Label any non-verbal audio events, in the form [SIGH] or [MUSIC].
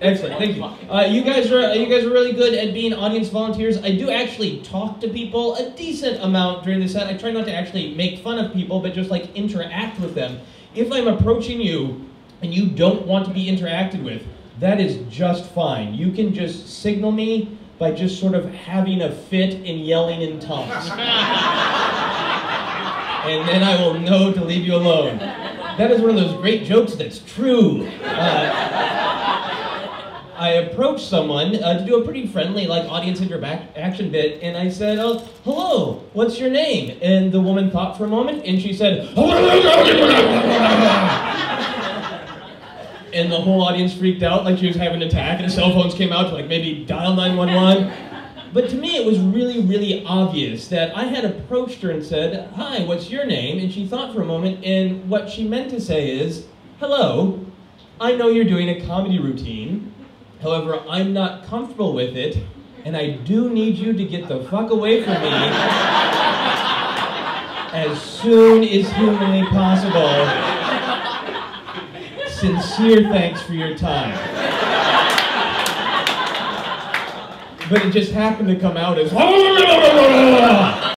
Excellent, thank you. Uh, you guys are you guys are really good at being audience volunteers. I do actually talk to people a decent amount during the set. I try not to actually make fun of people, but just like interact with them. If I'm approaching you and you don't want to be interacted with, that is just fine. You can just signal me by just sort of having a fit and yelling in tongues. [LAUGHS] and then I will know to leave you alone. That is one of those great jokes that's true. Uh, I approached someone uh, to do a pretty friendly, like, audience interaction bit, and I said, oh, hello, what's your name? And the woman thought for a moment, and she said, [LAUGHS] and the whole audience freaked out like she was having an attack, and cell phones came out to, like, maybe dial 911. But to me, it was really, really obvious that I had approached her and said, Hi, what's your name? And she thought for a moment, and what she meant to say is, Hello, I know you're doing a comedy routine. However, I'm not comfortable with it, and I do need you to get the fuck away from me [LAUGHS] as soon as humanly possible. Sincere thanks for your time. But it just happened to come out as [LAUGHS]